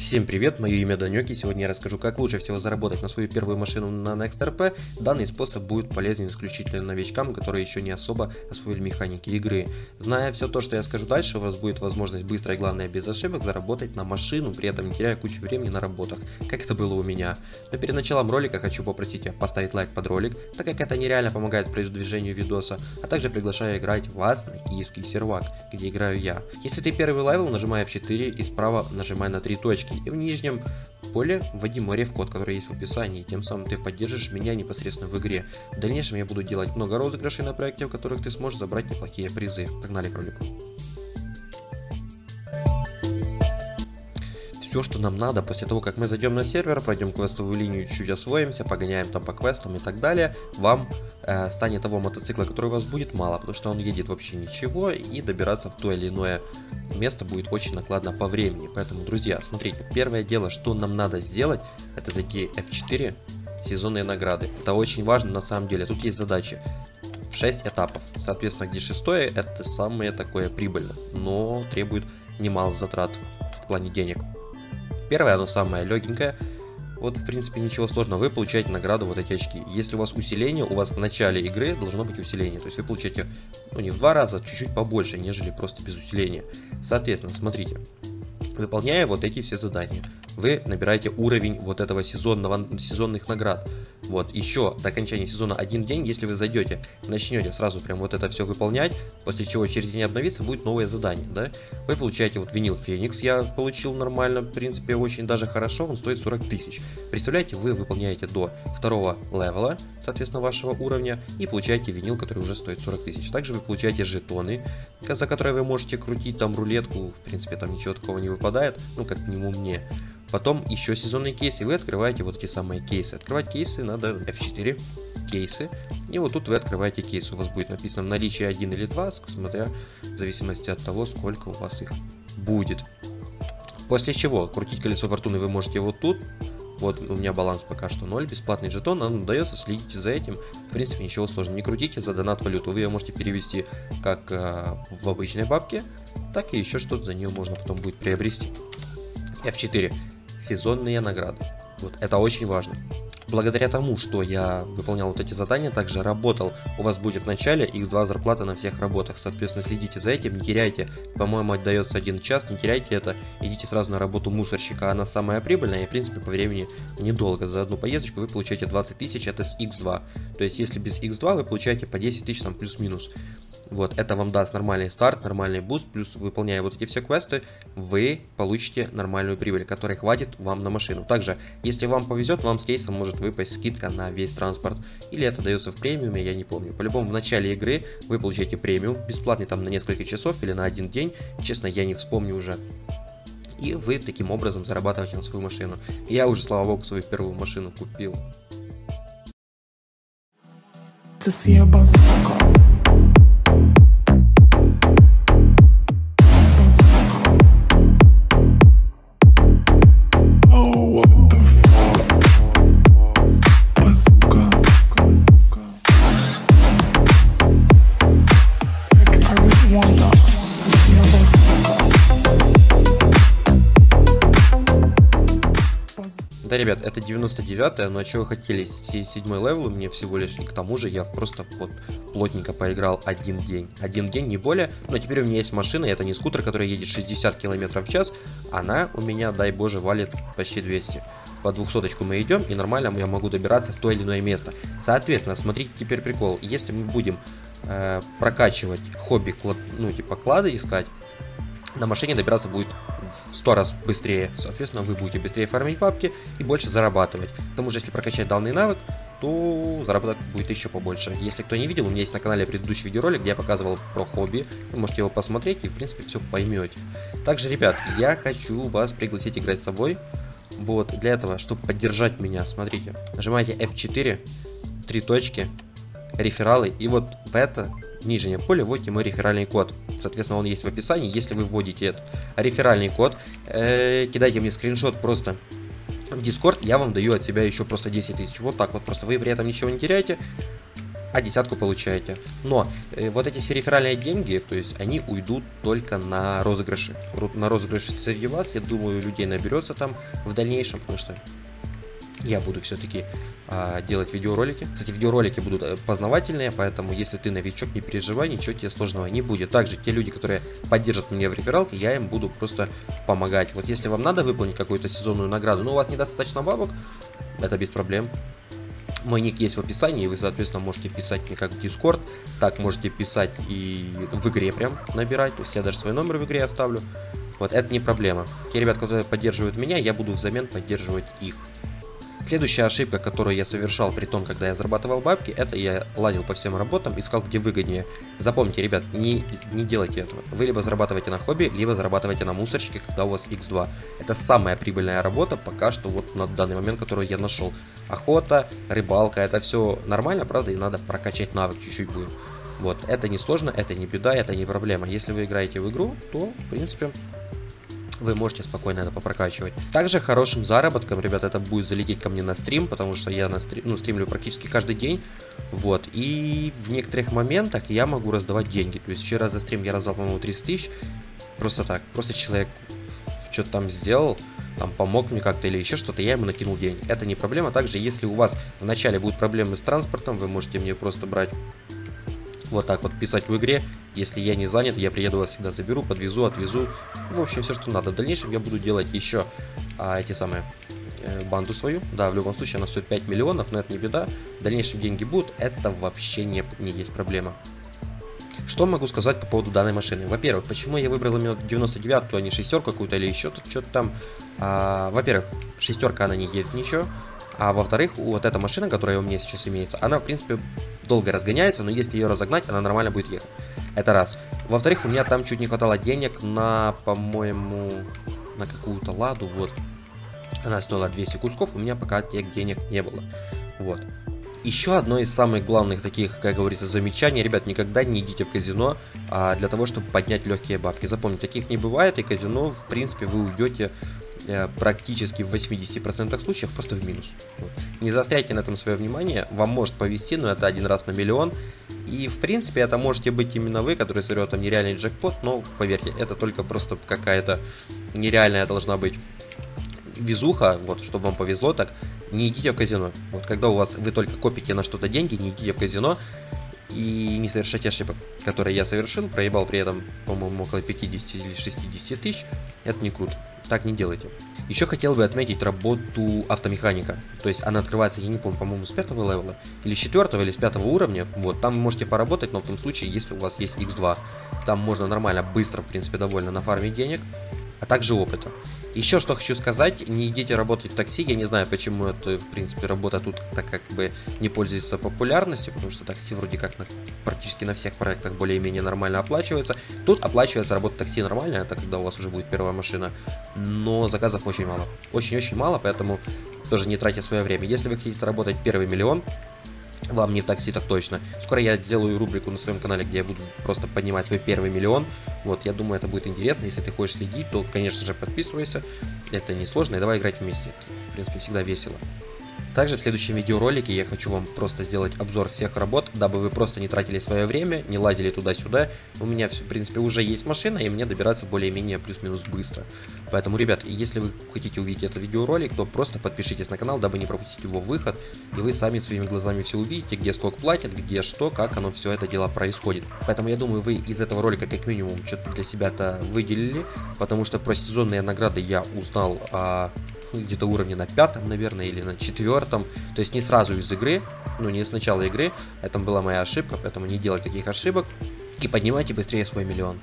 Всем привет, мое имя Данек, и сегодня я расскажу, как лучше всего заработать на свою первую машину на NextRP. Данный способ будет полезен исключительно новичкам, которые еще не особо освоили механики игры. Зная все то, что я скажу дальше, у вас будет возможность быстро и главное без ошибок заработать на машину, при этом не теряя кучу времени на работах, как это было у меня. Но перед началом ролика хочу попросить поставить лайк под ролик, так как это нереально помогает продвижению видоса, а также приглашаю играть вас на киевский сервак, где играю я. Если ты первый level, нажимай F4 и справа нажимай на три точки И в нижнем поле вводи мой реф-код, который есть в описании, тем самым ты поддержишь меня непосредственно в игре. В дальнейшем я буду делать много розыгрышей на проекте, в которых ты сможешь забрать неплохие призы. Погнали к ролику. Все, что нам надо после того, как мы зайдем на сервер, пройдем квестовую линию, чуть-чуть освоимся, погоняем там по квестам и так далее, вам э, станет того мотоцикла, который у вас будет мало, потому что он едет вообще ничего, и добираться в то или иное место будет очень накладно по времени. Поэтому, друзья, смотрите, первое дело, что нам надо сделать, это зайти F4, сезонные награды. Это очень важно на самом деле. Тут есть задачи. 6 этапов. Соответственно, где шестое, это самое такое прибыльное, но требует немало затрат в плане денег. Первое, оно самое легенькое. Вот, в принципе, ничего сложного. Вы получаете награду вот эти очки. Если у вас усиление, у вас в начале игры должно быть усиление. То есть вы получаете, ну, не в два раза, а чуть-чуть побольше, нежели просто без усиления. Соответственно, смотрите. Выполняя вот эти все задания, вы набираете уровень вот этого сезонного, сезонных наград. Вот, еще до окончания сезона один день, если вы зайдете, начнете сразу прям вот это все выполнять, после чего через день обновится, будет новое задание, да? Вы получаете вот винил Феникс, я получил нормально, в принципе, очень даже хорошо, он стоит 40 тысяч. Представляете, вы выполняете до второго левела, соответственно, вашего уровня, и получаете винил, который уже стоит 40 тысяч. Также вы получаете жетоны, за которые вы можете крутить там рулетку, в принципе, там ничего такого не выпадает, ну, как минимум мне. Потом еще сезонные кейсы, и вы открываете вот эти самые кейсы. Открывать кейсы надо F4, кейсы. И вот тут вы открываете кейсы. У вас будет написано наличие 1 или 2, смотря в зависимости от того, сколько у вас их будет. После чего крутить колесо фортуны вы можете вот тут. Вот у меня баланс пока что 0, бесплатный жетон, он дается, следите за этим. В принципе, ничего сложного. Не крутите за донат валюту. Вы ее можете перевести как э, в обычной бабке, так и еще что-то за нее можно потом будет приобрести. F4 сезонные награды. Вот, это очень важно. Благодаря тому, что я выполнял вот эти задания, также работал, у вас будет в начале x2 зарплата на всех работах. Соответственно, следите за этим, не теряйте, по-моему, отдается один час, не теряйте это, идите сразу на работу мусорщика, она самая прибыльная и, в принципе, по времени недолго. За одну поездочку вы получаете 20 тысяч, это с x2. То есть, если без x2 вы получаете по 10 тысяч там плюс-минус. Вот, это вам даст нормальный старт, нормальный boost, плюс выполняя вот эти все квесты, вы получите нормальную прибыль, которой хватит вам на машину. Также, если вам повезет, вам с кейсом может выпасть скидка на весь транспорт, или это дается в премиуме, я не помню. По-любому в начале игры вы получаете премиум, бесплатный там на несколько часов или на один день, честно, я не вспомню уже. И вы таким образом зарабатываете на свою машину. Я уже, слава богу, свою первую машину купил. To see ребят, это 99 но что вы хотели, 7 level мне всего лишь, и к тому же я просто вот плотненько поиграл один день. Один день, не более, но теперь у меня есть машина, это не скутер, который едет 60 км в час, она у меня, дай боже, валит почти 200. По 200 мы идем, и нормально я могу добираться в то или иное место. Соответственно, смотрите теперь прикол, если мы будем э, прокачивать хобби, ну типа клады искать, на машине добираться будет 100 раз быстрее. Соответственно, вы будете быстрее фармить папки и больше зарабатывать. К тому же, если прокачать данный навык, то заработок будет еще побольше. Если кто не видел, у меня есть на канале предыдущий видеоролик, где я показывал про хобби. Вы можете его посмотреть и, в принципе, все поймете. Также, ребят, я хочу вас пригласить играть с собой. Вот, для этого, чтобы поддержать меня, смотрите, нажимаете F4, три точки, рефералы, и вот в это нижнее поле вводите мой реферальный код. Соответственно, он есть в описании. Если вы вводите этот реферальный код, э, кидайте мне скриншот просто в Discord, я вам даю от себя еще просто 10 тысяч. Вот так вот, просто вы при этом ничего не теряете. а десятку получаете. Но э, вот эти все реферальные деньги, то есть они уйдут только на розыгрыши. На розыгрыши среди вас, я думаю, людей наберется там в дальнейшем, потому что я буду все-таки а, делать видеоролики. Кстати, видеоролики будут э, познавательные, поэтому если ты новичок, не переживай, ничего тебе сложного не будет. Также те люди, которые поддержат меня в рефералке, я им буду просто помогать. Вот если вам надо выполнить какую-то сезонную награду, но у вас недостаточно бабок, это без проблем. Мой ник есть в описании, и вы, соответственно, можете писать мне как в Discord, так можете писать и в игре прям набирать, то есть я даже свой номер в игре оставлю. Вот, это не проблема. Те ребят, которые поддерживают меня, я буду взамен поддерживать их. Следующая ошибка, которую я совершал при том, когда я зарабатывал бабки, это я лазил по всем работам, искал где выгоднее. Запомните, ребят, не, не делайте этого. Вы либо зарабатываете на хобби, либо зарабатываете на мусорчике, когда у вас x2. Это самая прибыльная работа пока что вот на данный момент, которую я нашел. Охота, рыбалка, это все нормально, правда, и надо прокачать навык чуть-чуть будет. Вот, это не сложно, это не беда, это не проблема. Если вы играете в игру, то, в принципе, вы можете спокойно это попрокачивать. Также хорошим заработком, ребят, это будет залететь ко мне на стрим, потому что я на стрим, ну, стримлю практически каждый день. Вот, и в некоторых моментах я могу раздавать деньги. То есть вчера за стрим я раздал, по-моему, 30 тысяч. Просто так, просто человек что-то там сделал, там помог мне как-то или еще что-то, я ему накинул деньги. Это не проблема. Также, если у вас вначале будут проблемы с транспортом, вы можете мне просто брать вот так вот писать в игре. Если я не занят, я приеду вас всегда заберу, подвезу, отвезу. В общем, все, что надо. В дальнейшем я буду делать еще а, эти самые э, банду свою. Да, в любом случае она стоит 5 миллионов, но это не беда. В дальнейшем деньги будут, это вообще не, не есть проблема. Что могу сказать по поводу данной машины? Во-первых, почему я выбрал именно 99-ку, а не шестерку какую-то или еще тут что-то там. А, во-первых, шестерка она не едет ничего. А во-вторых, вот эта машина, которая у меня сейчас имеется, она, в принципе, долго разгоняется, но если ее разогнать, она нормально будет ехать. Это раз. Во-вторых, у меня там чуть не хватало денег на, по-моему, на какую-то ладу, вот. Она стоила 200 кусков, у меня пока тех денег не было. Вот. Еще одно из самых главных таких, как говорится, замечаний, ребят, никогда не идите в казино а, для того, чтобы поднять легкие бабки. Запомните, таких не бывает, и казино, в принципе, вы уйдете практически в 80% случаев просто в минус. Вот. Не заостряйте на этом свое внимание, вам может повезти, но это один раз на миллион. И в принципе это можете быть именно вы, который сорвет там нереальный джекпот, но поверьте, это только просто какая-то нереальная должна быть везуха, вот, чтобы вам повезло так, не идите в казино. Вот когда у вас вы только копите на что-то деньги, не идите в казино и не совершайте ошибок, которые я совершил, проебал при этом, по-моему, около 50 или 60 тысяч, это не круто так не делайте. Еще хотел бы отметить работу автомеханика. То есть она открывается, я не помню, по-моему, с пятого левела, или с четвертого, или с пятого уровня. Вот, там вы можете поработать, но в том случае, если у вас есть x2. Там можно нормально, быстро, в принципе, довольно нафармить денег, а также опыта. Еще что хочу сказать, не идите работать в такси, я не знаю, почему это, в принципе, работа тут так как бы не пользуется популярностью, потому что такси вроде как на, практически на всех проектах более-менее нормально оплачивается. Тут оплачивается работа такси нормально, это когда у вас уже будет первая машина, но заказов очень мало. Очень-очень мало, поэтому тоже не тратьте свое время. Если вы хотите заработать первый миллион, вам не такси так точно. Скоро я сделаю рубрику на своем канале, где я буду просто поднимать свой первый миллион. Вот, я думаю, это будет интересно. Если ты хочешь следить, то, конечно же, подписывайся. Это не сложно, и давай играть вместе. Это, в принципе, всегда весело. Также в следующем видеоролике я хочу вам просто сделать обзор всех работ, дабы вы просто не тратили свое время, не лазили туда-сюда. У меня, в принципе, уже есть машина, и мне добираться более-менее плюс-минус быстро. Поэтому, ребят, если вы хотите увидеть этот видеоролик, то просто подпишитесь на канал, дабы не пропустить его выход, и вы сами своими глазами все увидите, где сколько платят, где что, как оно все это дело происходит. Поэтому я думаю, вы из этого ролика как минимум что-то для себя-то выделили, потому что про сезонные награды я узнал о где-то уровне на пятом, наверное, или на четвертом. То есть не сразу из игры, ну не с начала игры. Это была моя ошибка, поэтому не делайте таких ошибок. И поднимайте быстрее свой миллион.